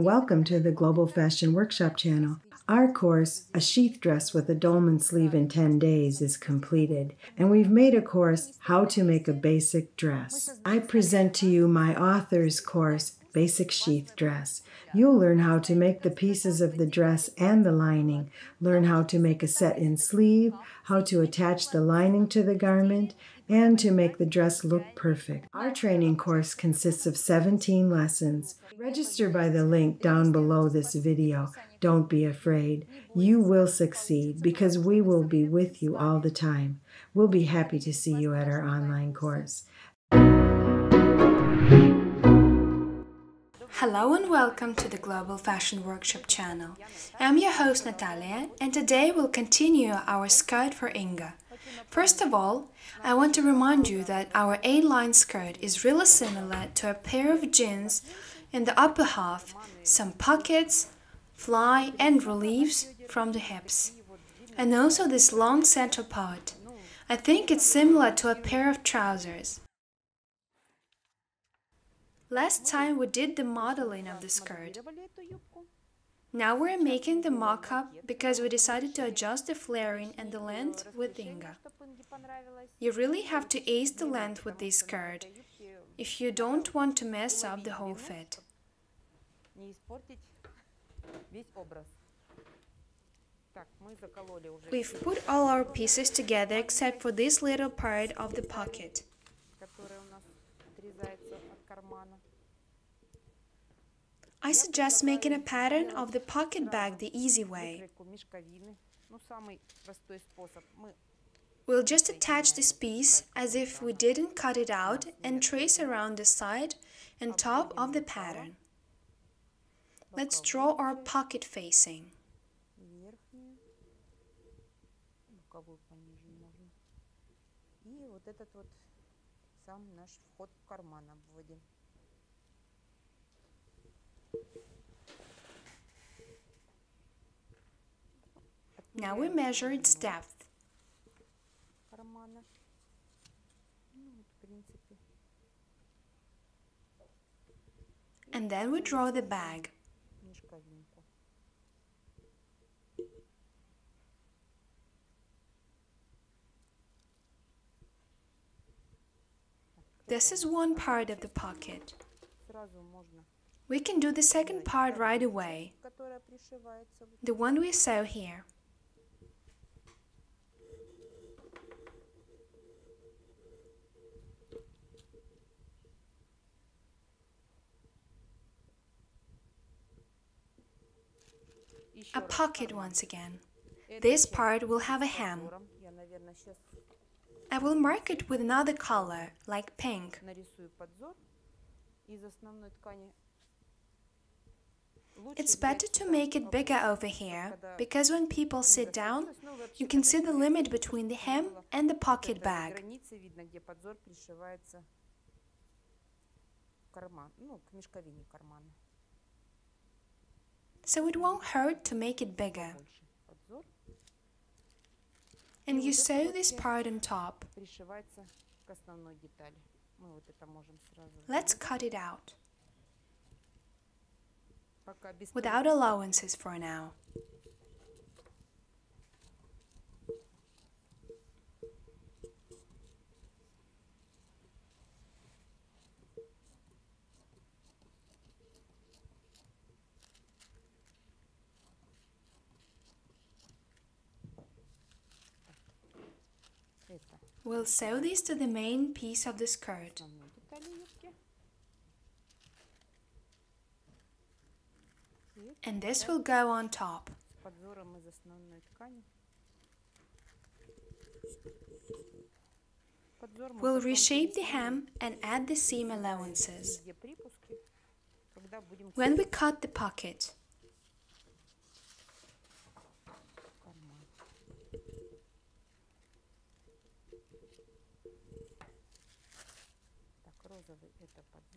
and welcome to the Global Fashion Workshop channel. Our course, A Sheath Dress with a Dolman Sleeve in 10 Days, is completed, and we've made a course, How to Make a Basic Dress. I present to you my author's course, Basic Sheath Dress. You'll learn how to make the pieces of the dress and the lining, learn how to make a set-in sleeve, how to attach the lining to the garment, and to make the dress look perfect. Our training course consists of 17 lessons. Register by the link down below this video. Don't be afraid. You will succeed because we will be with you all the time. We'll be happy to see you at our online course. Hello and welcome to the Global Fashion Workshop channel. I'm your host Natalia and today we'll continue our skirt for Inga. First of all, I want to remind you that our A-line skirt is really similar to a pair of jeans in the upper half, some pockets, fly and reliefs from the hips, and also this long central part. I think it's similar to a pair of trousers. Last time we did the modeling of the skirt. Now we're making the mock-up because we decided to adjust the flaring and the length with Inga. You really have to ace the length with this skirt if you don't want to mess up the whole fit. We've put all our pieces together except for this little part of the pocket. I suggest making a pattern of the pocket bag the easy way. We'll just attach this piece as if we didn't cut it out and trace around the side and top of the pattern. Let's draw our pocket facing. сам наш вход в карман обводим. Now we measure its depth. And then we draw the bag. This is one part of the pocket. We can do the second part right away, the one we sew here. A pocket once again. This part will have a hem. I will mark it with another color, like pink. It's better to make it bigger over here, because when people sit down, you can see the limit between the hem and the pocket bag. So it won't hurt to make it bigger. And you sew this part on top. Let's cut it out without allowances for now. We'll sew this to the main piece of the skirt. And this will go on top. We'll reshape the hem and add the seam allowances. When we cut the pocket,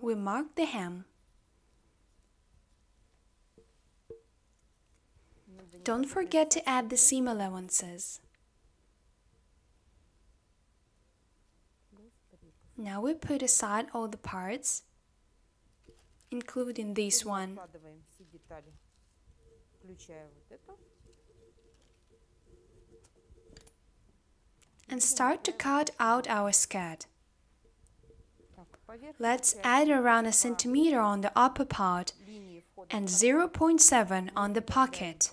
we mark the hem. Don't forget to add the seam allowances. Now we put aside all the parts, including this one. And start to cut out our skirt. Let's add around a centimeter on the upper part and 0.7 on the pocket.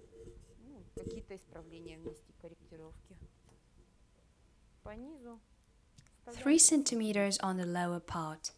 какие-то исправления внести, корректировки. По низу. вставляем 3 по centimeters on the lower part.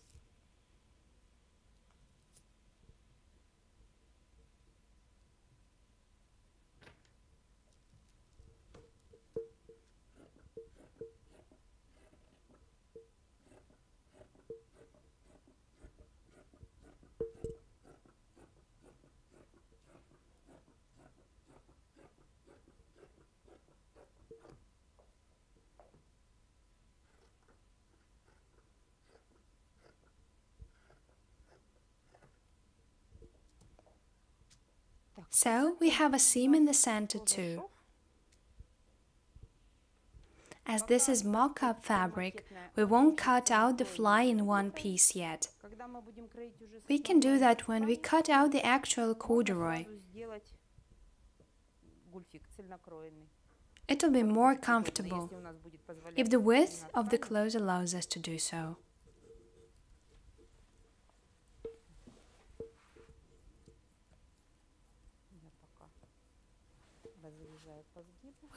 So we have a seam in the center too. As this is mock-up fabric, we won't cut out the fly in one piece yet. We can do that when we cut out the actual corduroy. It'll be more comfortable if the width of the clothes allows us to do so.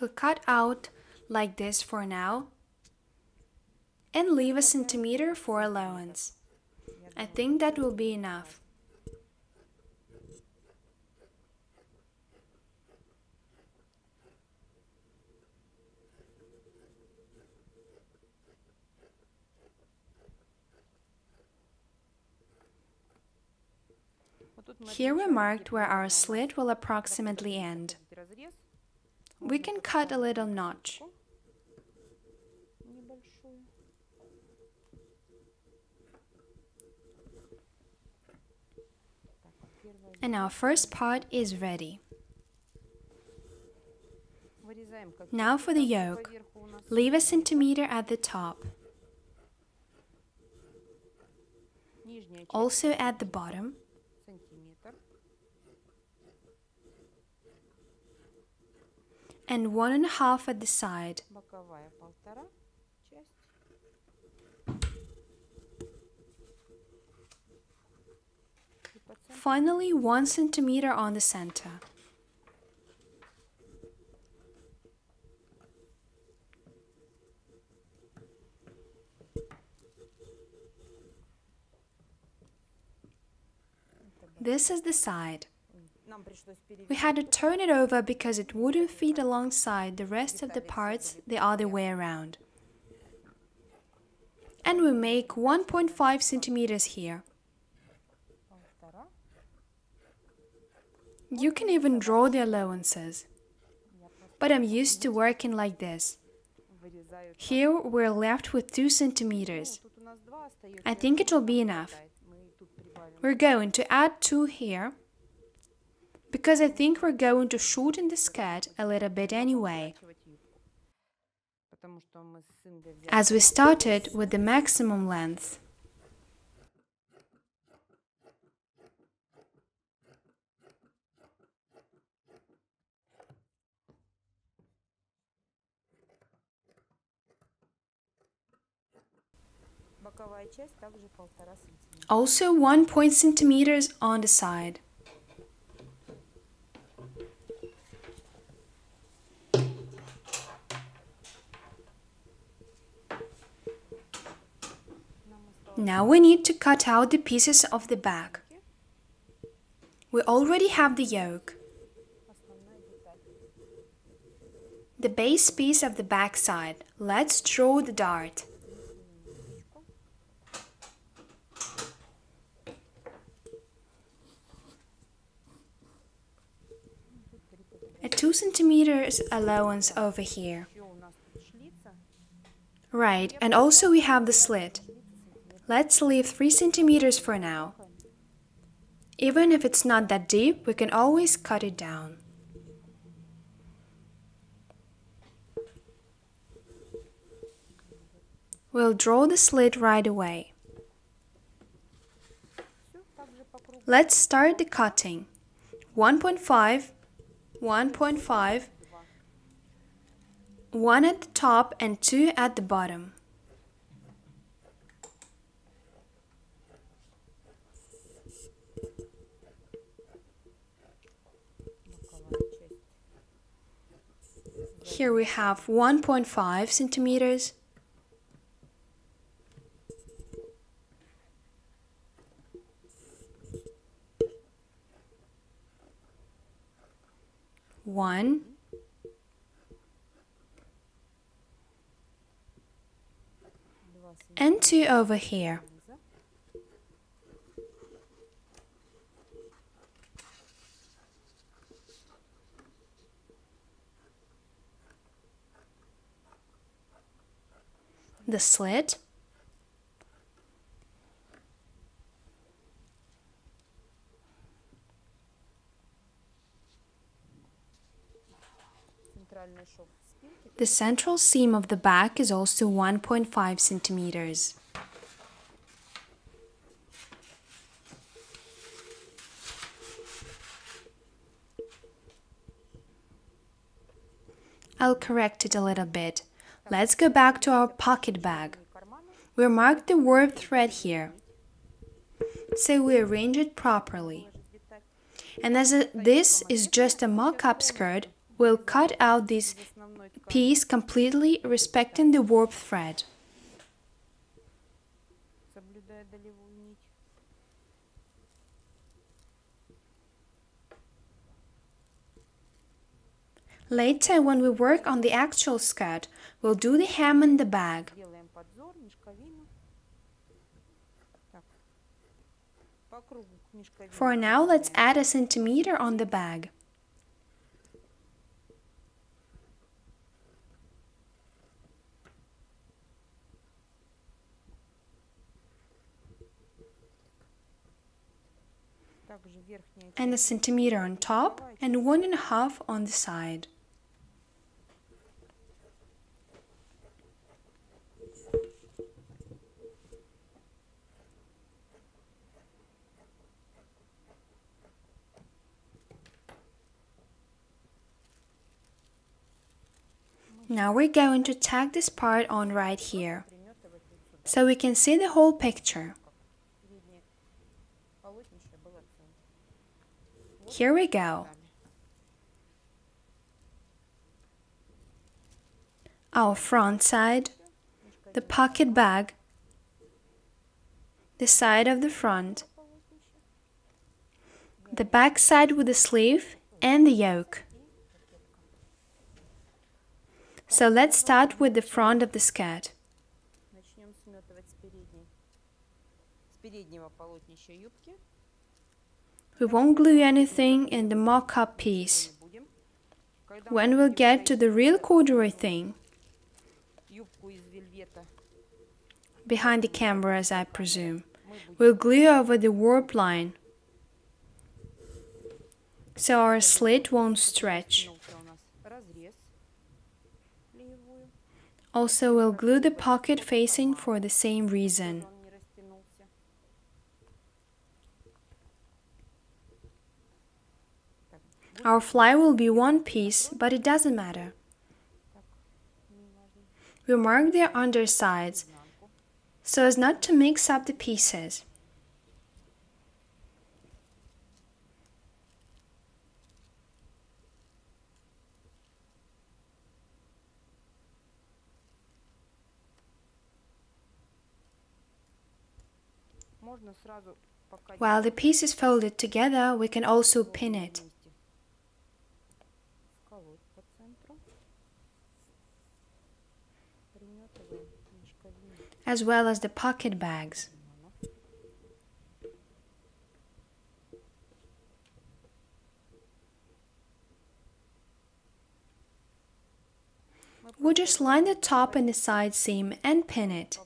We'll cut out like this for now and leave a centimeter for allowance. I think that will be enough. Here we marked where our slit will approximately end we can cut a little notch. And our first part is ready. Now for the yoke. Leave a centimeter at the top. Also at the bottom. and one and a half at the side. Finally, one centimeter on the center. This is the side. We had to turn it over because it wouldn't fit alongside the rest of the parts the other way around. And we make 1.5 centimeters here. You can even draw the allowances. But I'm used to working like this. Here we're left with 2 centimeters. I think it will be enough. We're going to add 2 here because I think we're going to shorten the skirt a little bit anyway. As we started with the maximum length. Also 1 point centimeters on the side. Now we need to cut out the pieces of the bag. We already have the yoke, The base piece of the back side. Let's draw the dart. A 2 centimeters allowance over here. Right, and also we have the slit. Let's leave 3 centimeters for now. Even if it's not that deep, we can always cut it down. We'll draw the slit right away. Let's start the cutting. 1.5, 1.5, 1 at the top and 2 at the bottom. Here we have 1.5 centimeters. One, and two over here. the slit. The central seam of the back is also 1.5 centimeters. I'll correct it a little bit. Let's go back to our pocket bag. We marked the warp thread here, so we arrange it properly. And as a, this is just a mock-up skirt, we'll cut out this piece completely respecting the warp thread. Later, when we work on the actual skirt, We'll do the hem in the bag. For now, let's add a centimeter on the bag. and a centimeter on top and one and a half on the side. Now we're going to tag this part on right here, so we can see the whole picture. Here we go. Our front side, the pocket bag, the side of the front, the back side with the sleeve and the yoke. So let's start with the front of the skirt. We won't glue anything in the mock-up piece. When we'll get to the real corduroy thing, behind the camera as I presume, we'll glue over the warp line. So our slit won't stretch. Also, we'll glue the pocket facing for the same reason. Our fly will be one piece, but it doesn't matter. We'll mark their undersides so as not to mix up the pieces. While the piece is folded together, we can also pin it. as well as the pocket bags. We'll just line the top and the side seam and pin it.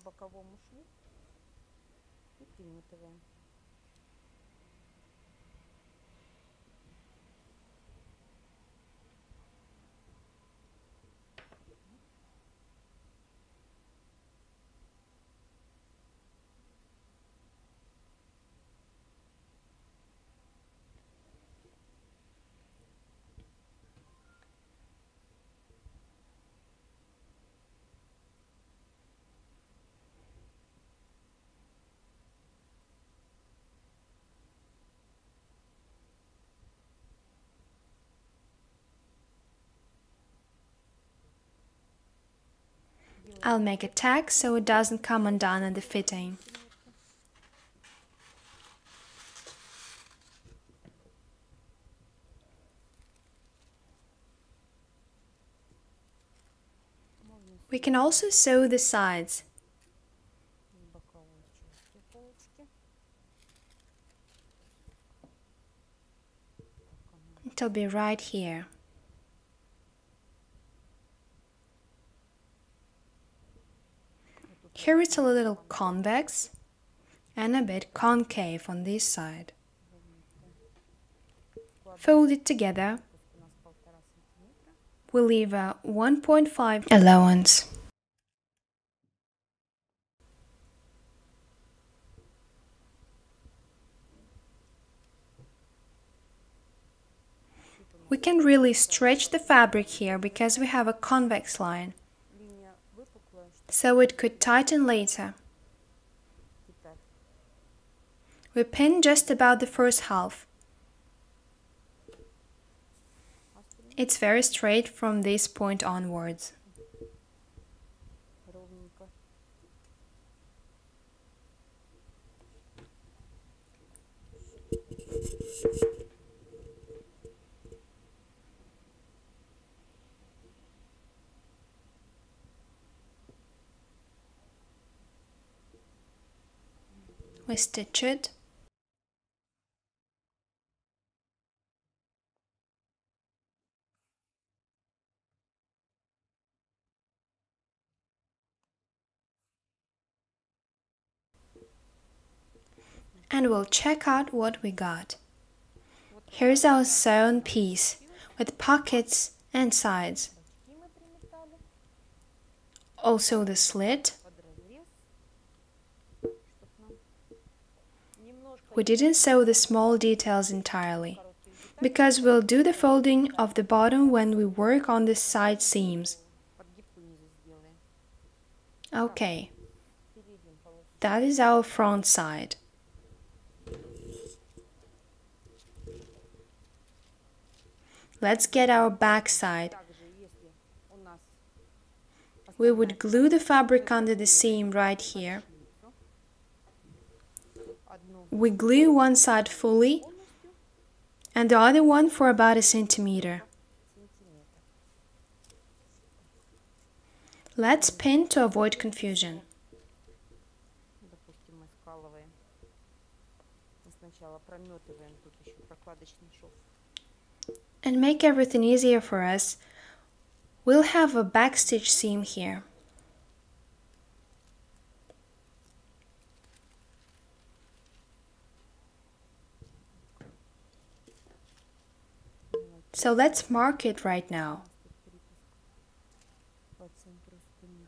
I'll make a tag so it doesn't come undone at the fitting. We can also sew the sides. It'll be right here. Here it's a little convex and a bit concave on this side. Fold it together. We leave a 1.5 allowance. We can really stretch the fabric here because we have a convex line so it could tighten later. We pinned just about the first half. It's very straight from this point onwards. we stitched and we'll check out what we got. Here's our sewn piece with pockets and sides. Also the slit We didn't sew the small details entirely, because we'll do the folding of the bottom when we work on the side seams. Okay, that is our front side. Let's get our back side. We would glue the fabric under the seam right here we glue one side fully and the other one for about a centimeter. Let's pin to avoid confusion. And make everything easier for us, we'll have a backstitch seam here. So let's mark it right now.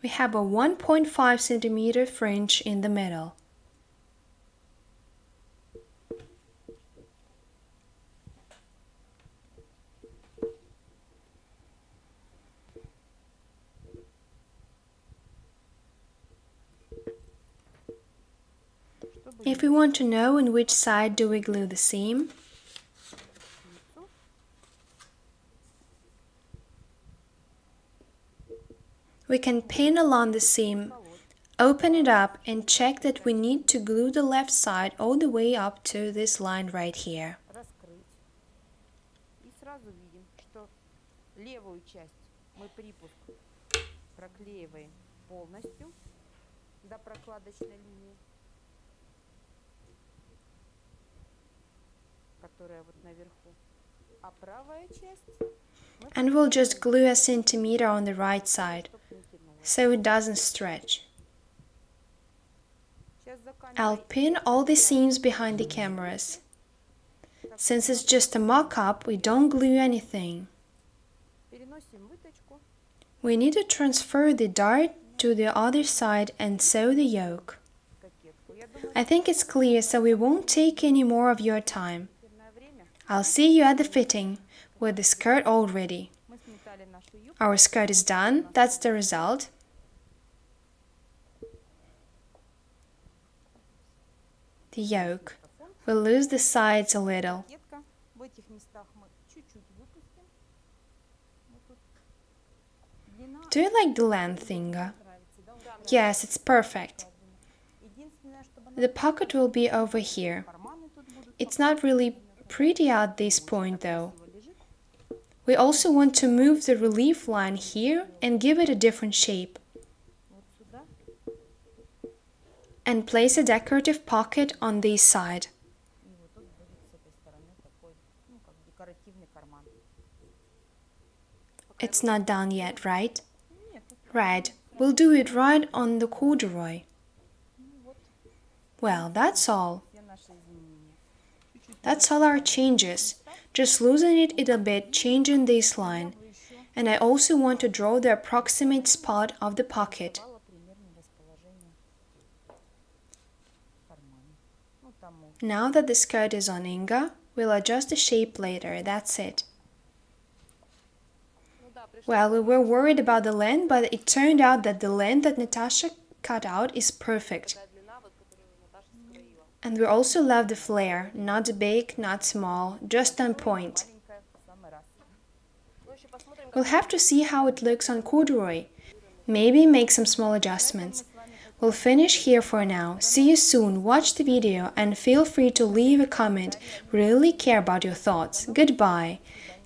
We have a 1.5 centimeter fringe in the middle. If we want to know on which side do we glue the seam, we can pin along the seam, open it up and check that we need to glue the left side all the way up to this line right here. And we'll just glue a centimeter on the right side so it doesn't stretch. I'll pin all the seams behind the cameras. Since it's just a mock-up, we don't glue anything. We need to transfer the dart to the other side and sew the yoke. I think it's clear, so we won't take any more of your time. I'll see you at the fitting, with the skirt all ready. Our skirt is done. That's the result. The yoke. We'll lose the sides a little. Do you like the length, Inga? Yes, it's perfect. The pocket will be over here. It's not really pretty at this point, though. We also want to move the relief line here and give it a different shape. And place a decorative pocket on this side. It's not done yet, right? Right, we'll do it right on the corduroy. Well, that's all. That's all our changes just loosening it a bit, changing this line. And I also want to draw the approximate spot of the pocket. Now that the skirt is on Inga, we'll adjust the shape later, that's it. Well, we were worried about the length, but it turned out that the length that Natasha cut out is perfect. And we also love the flare, not big, not small, just on point. We'll have to see how it looks on corduroy. Maybe make some small adjustments. We'll finish here for now. See you soon, watch the video and feel free to leave a comment. Really care about your thoughts. Goodbye.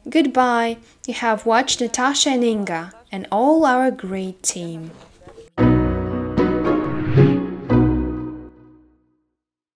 Goodbye. You have watched Natasha and Inga and all our great team.